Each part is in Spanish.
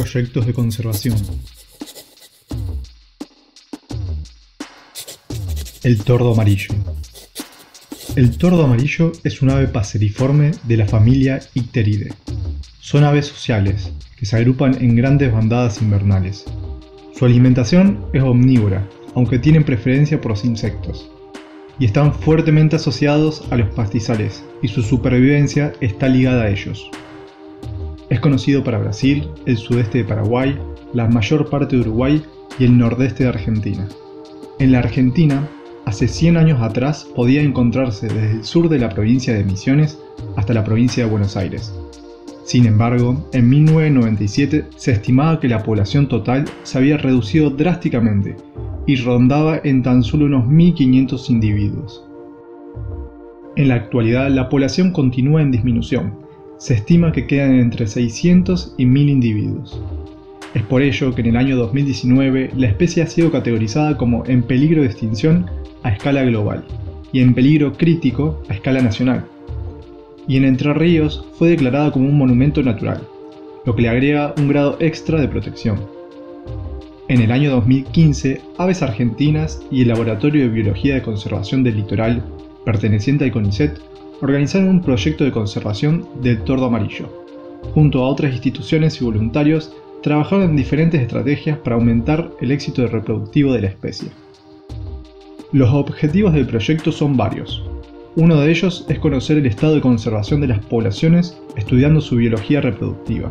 Proyectos de conservación. El tordo amarillo. El tordo amarillo es un ave paseriforme de la familia Icteridae. Son aves sociales, que se agrupan en grandes bandadas invernales. Su alimentación es omnívora, aunque tienen preferencia por los insectos, y están fuertemente asociados a los pastizales, y su supervivencia está ligada a ellos. Es conocido para Brasil, el sudeste de Paraguay, la mayor parte de Uruguay y el nordeste de Argentina. En la Argentina, hace 100 años atrás podía encontrarse desde el sur de la provincia de Misiones hasta la provincia de Buenos Aires. Sin embargo, en 1997 se estimaba que la población total se había reducido drásticamente y rondaba en tan solo unos 1.500 individuos. En la actualidad la población continúa en disminución, se estima que quedan entre 600 y 1000 individuos. Es por ello que en el año 2019 la especie ha sido categorizada como en peligro de extinción a escala global y en peligro crítico a escala nacional. Y en Entre Ríos fue declarada como un monumento natural, lo que le agrega un grado extra de protección. En el año 2015, Aves Argentinas y el Laboratorio de Biología de Conservación del Litoral, perteneciente al CONICET, organizaron un proyecto de conservación del tordo amarillo. Junto a otras instituciones y voluntarios, trabajaron en diferentes estrategias para aumentar el éxito reproductivo de la especie. Los objetivos del proyecto son varios. Uno de ellos es conocer el estado de conservación de las poblaciones estudiando su biología reproductiva.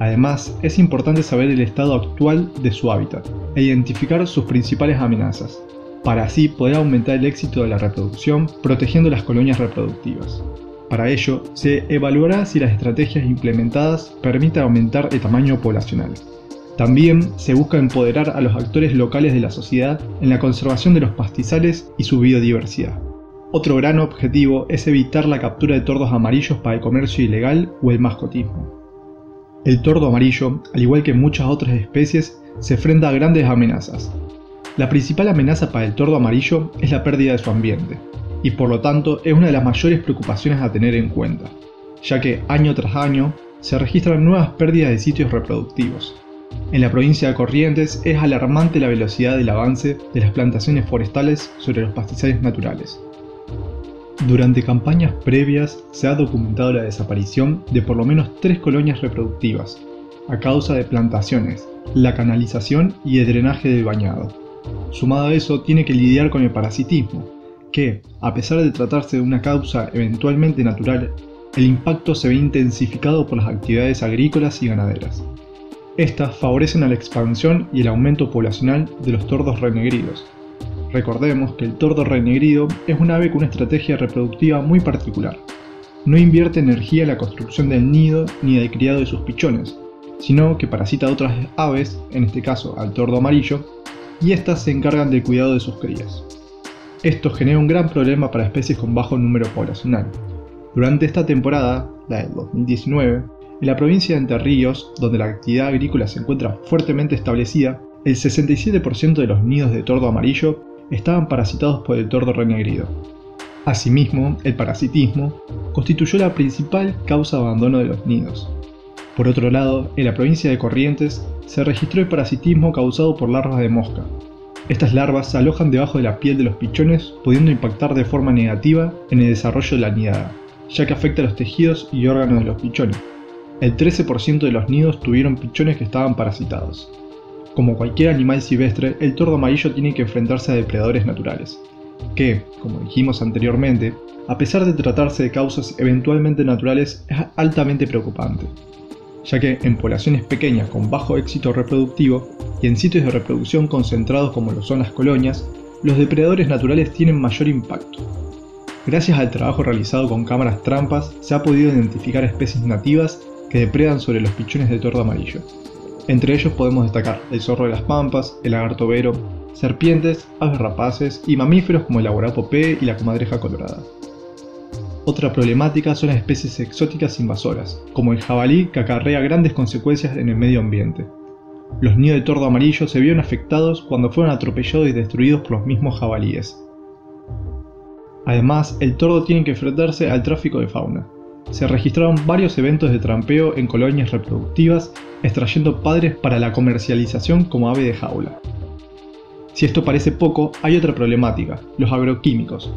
Además, es importante saber el estado actual de su hábitat e identificar sus principales amenazas, para así poder aumentar el éxito de la reproducción protegiendo las colonias reproductivas. Para ello, se evaluará si las estrategias implementadas permiten aumentar el tamaño poblacional. También se busca empoderar a los actores locales de la sociedad en la conservación de los pastizales y su biodiversidad. Otro gran objetivo es evitar la captura de tordos amarillos para el comercio ilegal o el mascotismo. El tordo amarillo, al igual que muchas otras especies, se enfrenta a grandes amenazas, la principal amenaza para el tordo amarillo es la pérdida de su ambiente, y por lo tanto es una de las mayores preocupaciones a tener en cuenta, ya que año tras año se registran nuevas pérdidas de sitios reproductivos. En la provincia de Corrientes es alarmante la velocidad del avance de las plantaciones forestales sobre los pastizales naturales. Durante campañas previas se ha documentado la desaparición de por lo menos tres colonias reproductivas, a causa de plantaciones, la canalización y el drenaje del bañado. Sumado a eso, tiene que lidiar con el parasitismo, que, a pesar de tratarse de una causa eventualmente natural, el impacto se ve intensificado por las actividades agrícolas y ganaderas. Estas favorecen a la expansión y el aumento poblacional de los tordos renegridos. Recordemos que el tordo renegrido es un ave con una estrategia reproductiva muy particular. No invierte energía en la construcción del nido ni del criado de sus pichones, sino que parasita a otras aves, en este caso al tordo amarillo, y éstas se encargan del cuidado de sus crías. Esto genera un gran problema para especies con bajo número poblacional. Durante esta temporada, la del 2019, en la provincia de Entre Ríos, donde la actividad agrícola se encuentra fuertemente establecida, el 67% de los nidos de tordo amarillo estaban parasitados por el tordo renegrido. Asimismo, el parasitismo constituyó la principal causa de abandono de los nidos. Por otro lado, en la provincia de Corrientes se registró el parasitismo causado por larvas de mosca. Estas larvas se alojan debajo de la piel de los pichones, pudiendo impactar de forma negativa en el desarrollo de la nidada, ya que afecta a los tejidos y órganos de los pichones. El 13% de los nidos tuvieron pichones que estaban parasitados. Como cualquier animal silvestre, el tordo amarillo tiene que enfrentarse a depredadores naturales, que, como dijimos anteriormente, a pesar de tratarse de causas eventualmente naturales, es altamente preocupante ya que en poblaciones pequeñas con bajo éxito reproductivo y en sitios de reproducción concentrados como lo son las colonias, los depredadores naturales tienen mayor impacto. Gracias al trabajo realizado con cámaras trampas, se ha podido identificar especies nativas que depredan sobre los pichones de tordo amarillo. Entre ellos podemos destacar el zorro de las pampas, el lagarto vero, serpientes, aves rapaces y mamíferos como el aguarapo y la comadreja colorada. Otra problemática son las especies exóticas invasoras, como el jabalí que acarrea grandes consecuencias en el medio ambiente. Los nidos de tordo amarillo se vieron afectados cuando fueron atropellados y destruidos por los mismos jabalíes. Además, el tordo tiene que enfrentarse al tráfico de fauna, se registraron varios eventos de trampeo en colonias reproductivas, extrayendo padres para la comercialización como ave de jaula. Si esto parece poco, hay otra problemática, los agroquímicos.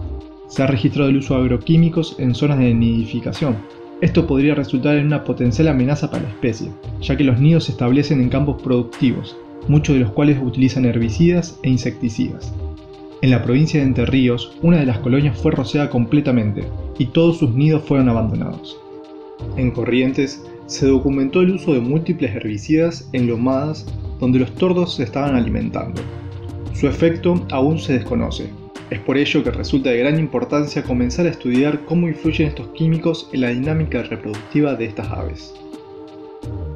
Se ha registrado el uso de agroquímicos en zonas de nidificación. Esto podría resultar en una potencial amenaza para la especie, ya que los nidos se establecen en campos productivos, muchos de los cuales utilizan herbicidas e insecticidas. En la provincia de Entre Ríos, una de las colonias fue rociada completamente y todos sus nidos fueron abandonados. En Corrientes, se documentó el uso de múltiples herbicidas en lomadas donde los tordos se estaban alimentando. Su efecto aún se desconoce. Es por ello que resulta de gran importancia comenzar a estudiar cómo influyen estos químicos en la dinámica reproductiva de estas aves.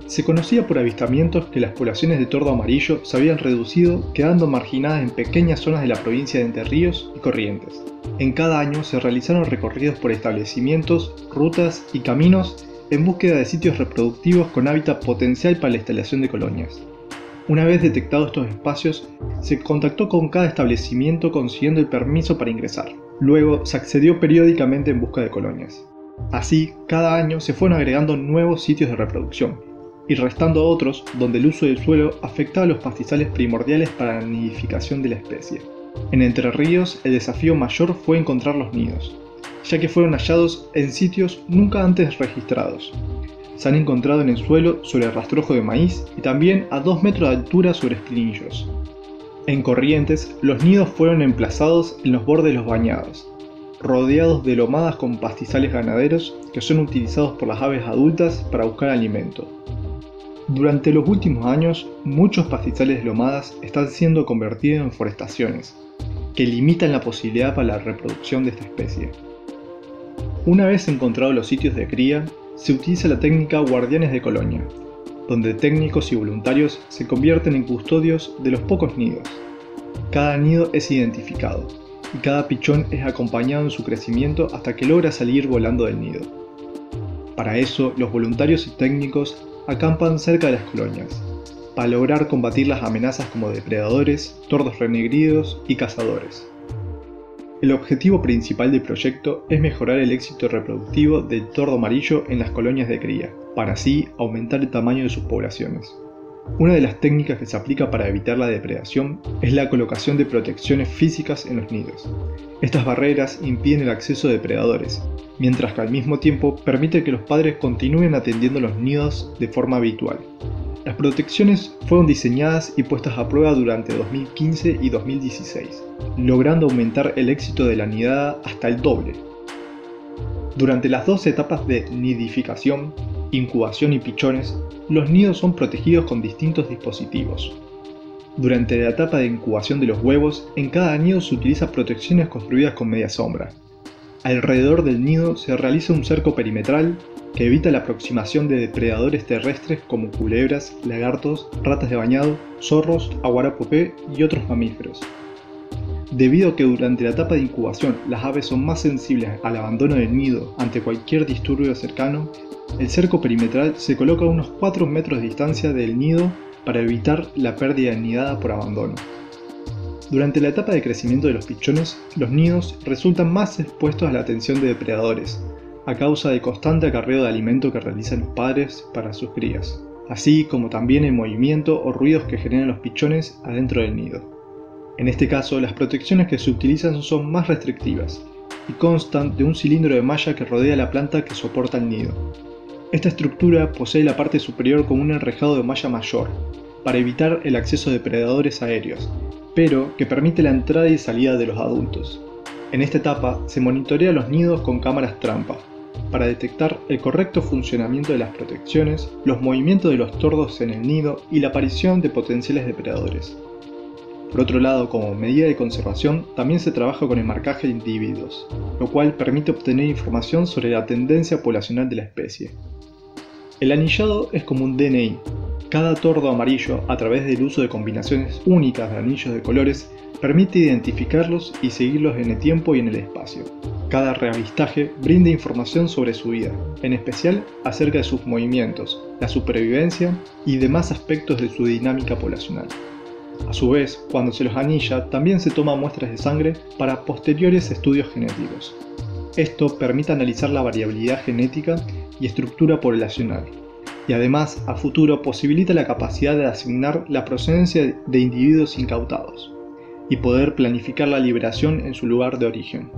Se conocía por avistamientos que las poblaciones de tordo amarillo se habían reducido, quedando marginadas en pequeñas zonas de la provincia de Entre Ríos y Corrientes. En cada año se realizaron recorridos por establecimientos, rutas y caminos en búsqueda de sitios reproductivos con hábitat potencial para la instalación de colonias. Una vez detectados estos espacios, se contactó con cada establecimiento consiguiendo el permiso para ingresar. Luego se accedió periódicamente en busca de colonias. Así, cada año se fueron agregando nuevos sitios de reproducción, y restando otros donde el uso del suelo afectaba los pastizales primordiales para la nidificación de la especie. En Entre Ríos el desafío mayor fue encontrar los nidos, ya que fueron hallados en sitios nunca antes registrados. Se han encontrado en el suelo sobre el rastrojo de maíz y también a 2 metros de altura sobre espinillos. En Corrientes, los nidos fueron emplazados en los bordes de los bañados, rodeados de lomadas con pastizales ganaderos que son utilizados por las aves adultas para buscar alimento. Durante los últimos años, muchos pastizales de lomadas están siendo convertidos en forestaciones, que limitan la posibilidad para la reproducción de esta especie. Una vez encontrados los sitios de cría, se utiliza la técnica guardianes de colonia, donde técnicos y voluntarios se convierten en custodios de los pocos nidos. Cada nido es identificado, y cada pichón es acompañado en su crecimiento hasta que logra salir volando del nido. Para eso, los voluntarios y técnicos acampan cerca de las colonias, para lograr combatir las amenazas como depredadores, tordos renegridos y cazadores. El objetivo principal del proyecto es mejorar el éxito reproductivo del tordo amarillo en las colonias de cría, para así aumentar el tamaño de sus poblaciones. Una de las técnicas que se aplica para evitar la depredación es la colocación de protecciones físicas en los nidos. Estas barreras impiden el acceso de depredadores mientras que al mismo tiempo permite que los padres continúen atendiendo los nidos de forma habitual. Las protecciones fueron diseñadas y puestas a prueba durante 2015 y 2016, logrando aumentar el éxito de la nidada hasta el doble. Durante las dos etapas de nidificación, incubación y pichones, los nidos son protegidos con distintos dispositivos. Durante la etapa de incubación de los huevos, en cada nido se utilizan protecciones construidas con media sombra, Alrededor del nido se realiza un cerco perimetral que evita la aproximación de depredadores terrestres como culebras, lagartos, ratas de bañado, zorros, aguarapopé y otros mamíferos. Debido a que durante la etapa de incubación las aves son más sensibles al abandono del nido ante cualquier disturbio cercano, el cerco perimetral se coloca a unos 4 metros de distancia del nido para evitar la pérdida de nidada por abandono. Durante la etapa de crecimiento de los pichones, los nidos resultan más expuestos a la atención de depredadores, a causa del constante acarreo de alimento que realizan los padres para sus crías, así como también el movimiento o ruidos que generan los pichones adentro del nido. En este caso, las protecciones que se utilizan son más restrictivas y constan de un cilindro de malla que rodea la planta que soporta el nido. Esta estructura posee la parte superior con un enrejado de malla mayor, para evitar el acceso de depredadores aéreos, pero que permite la entrada y salida de los adultos. En esta etapa se monitorea los nidos con cámaras trampa, para detectar el correcto funcionamiento de las protecciones, los movimientos de los tordos en el nido y la aparición de potenciales depredadores. Por otro lado, como medida de conservación, también se trabaja con el marcaje de individuos, lo cual permite obtener información sobre la tendencia poblacional de la especie. El anillado es como un DNI, cada tordo amarillo, a través del uso de combinaciones únicas de anillos de colores, permite identificarlos y seguirlos en el tiempo y en el espacio. Cada reavistaje brinda información sobre su vida, en especial acerca de sus movimientos, la supervivencia y demás aspectos de su dinámica poblacional. A su vez, cuando se los anilla, también se toman muestras de sangre para posteriores estudios genéticos. Esto permite analizar la variabilidad genética y estructura poblacional, y además a futuro posibilita la capacidad de asignar la procedencia de individuos incautados y poder planificar la liberación en su lugar de origen.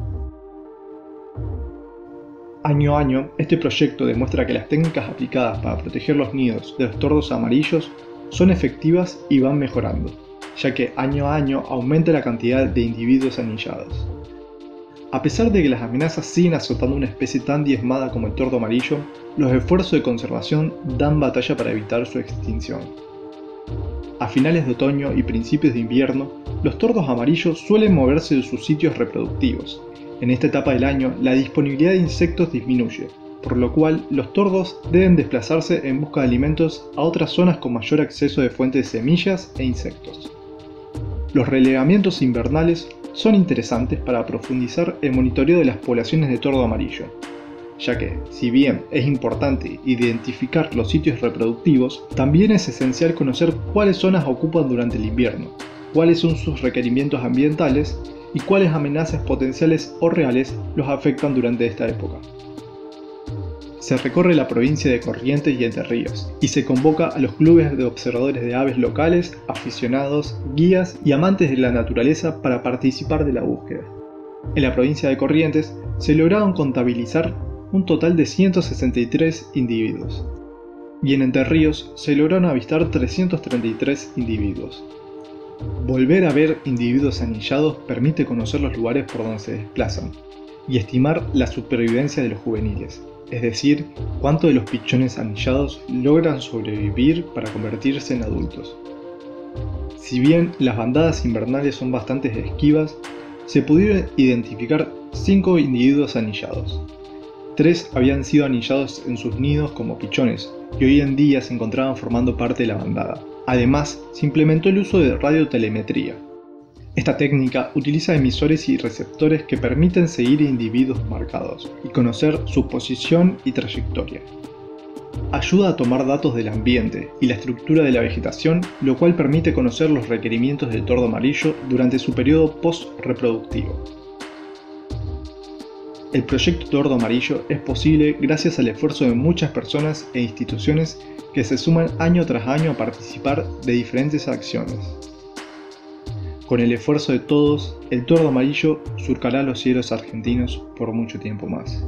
Año a año, este proyecto demuestra que las técnicas aplicadas para proteger los nidos de los tordos amarillos son efectivas y van mejorando, ya que año a año aumenta la cantidad de individuos anillados. A pesar de que las amenazas siguen azotando una especie tan diezmada como el tordo amarillo, los esfuerzos de conservación dan batalla para evitar su extinción. A finales de otoño y principios de invierno, los tordos amarillos suelen moverse de sus sitios reproductivos. En esta etapa del año, la disponibilidad de insectos disminuye, por lo cual los tordos deben desplazarse en busca de alimentos a otras zonas con mayor acceso de fuentes de semillas e insectos. Los relegamientos invernales son interesantes para profundizar el monitoreo de las poblaciones de tordo amarillo, ya que, si bien es importante identificar los sitios reproductivos, también es esencial conocer cuáles zonas ocupan durante el invierno, cuáles son sus requerimientos ambientales y cuáles amenazas potenciales o reales los afectan durante esta época se recorre la provincia de Corrientes y Entre Ríos, y se convoca a los clubes de observadores de aves locales, aficionados, guías y amantes de la naturaleza para participar de la búsqueda. En la provincia de Corrientes se lograron contabilizar un total de 163 individuos, y en Entre Ríos se lograron avistar 333 individuos. Volver a ver individuos anillados permite conocer los lugares por donde se desplazan y estimar la supervivencia de los juveniles, es decir, cuánto de los pichones anillados logran sobrevivir para convertirse en adultos. Si bien las bandadas invernales son bastante esquivas, se pudieron identificar 5 individuos anillados. 3 habían sido anillados en sus nidos como pichones y hoy en día se encontraban formando parte de la bandada. Además, se implementó el uso de radiotelemetría, esta técnica utiliza emisores y receptores que permiten seguir individuos marcados y conocer su posición y trayectoria. Ayuda a tomar datos del ambiente y la estructura de la vegetación, lo cual permite conocer los requerimientos del tordo amarillo durante su periodo post-reproductivo. El proyecto Tordo Amarillo es posible gracias al esfuerzo de muchas personas e instituciones que se suman año tras año a participar de diferentes acciones. Con el esfuerzo de todos, el tordo amarillo surcará los cielos argentinos por mucho tiempo más.